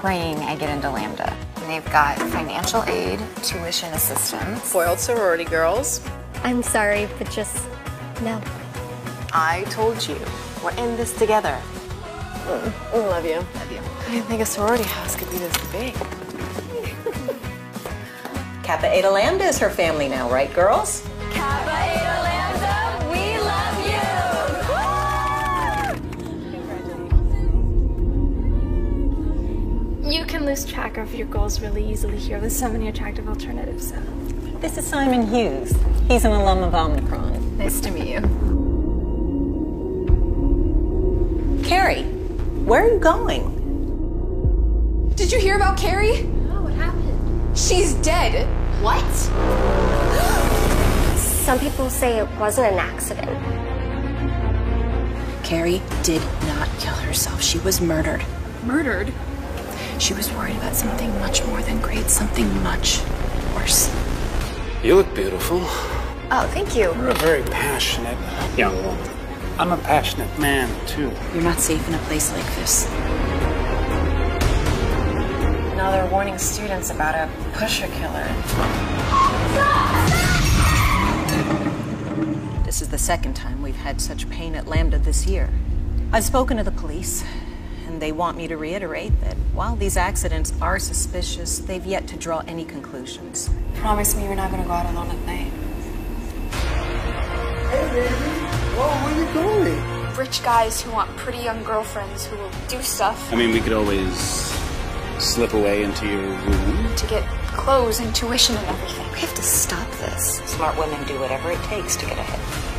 praying I get into Lambda. They've got financial aid, tuition assistance. Foiled sorority girls. I'm sorry, but just no. I told you. We're in this together. Mm, love you. Love you. I didn't think a sorority house could be this big. Kappa Eta Lambda is her family now, right, girls? Lose track of your goals really easily here with so many attractive alternatives. So. This is Simon Hughes. He's an alum of Omicron. Nice to meet you. Carrie, where are you going? Did you hear about Carrie? No, what happened? She's dead. What? Some people say it wasn't an accident. Carrie did not kill herself. She was murdered. Murdered? She was worried about something much more than grades, something much worse. You look beautiful. Oh, thank you. You're a very passionate young woman. I'm a passionate man, too. You're not safe in a place like this. Now they're warning students about a pusher killer. This is the second time we've had such pain at Lambda this year. I've spoken to the police, and they want me to reiterate that while these accidents are suspicious, they've yet to draw any conclusions. Promise me you're not going to go out alone at night. Hey, baby. Whoa, where you going? Rich guys who want pretty young girlfriends who will do stuff. I mean, we could always slip away into your room. To get clothes and tuition and everything. We have to stop this. Smart women do whatever it takes to get ahead.